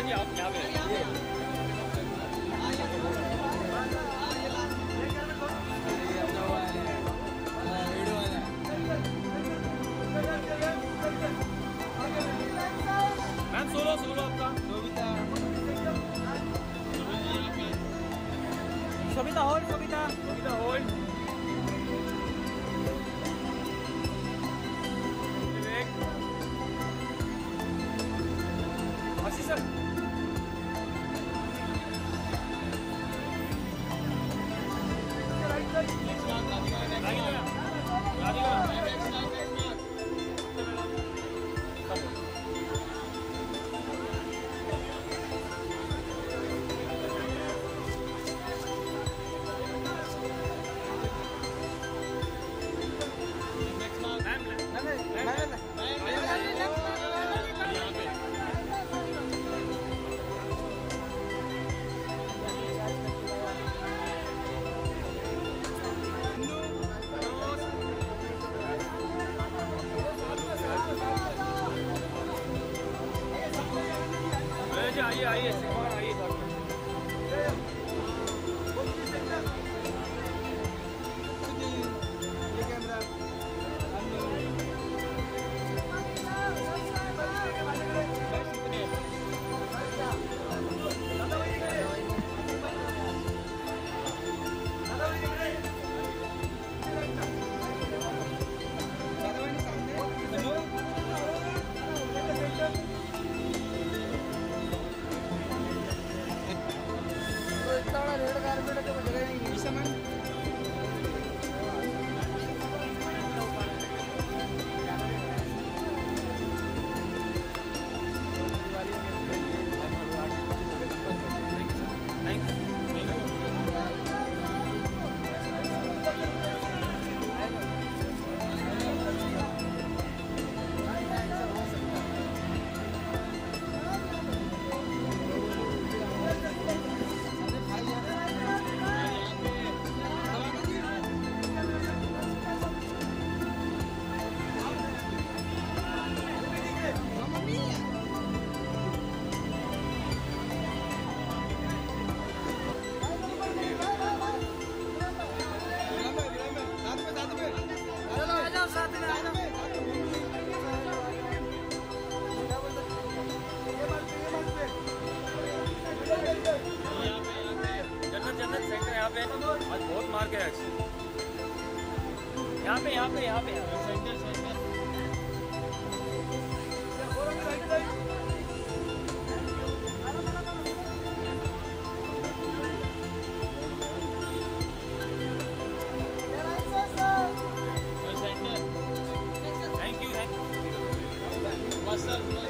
Ma'am सोलो सोलो आपका। Savita. Hold Savita. Savita hold. aí, aí, esse आके यहाँ पे यहाँ पे यहाँ पे Thank you, thank you.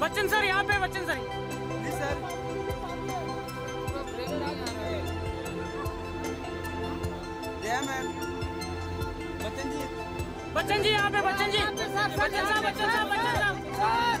Bachchan sir यहाँ पे बच्चन सर। बच्चन जी यहाँ पे बच्चन जी। बच्चन साहब बच्चन साहब बच्चन साहब।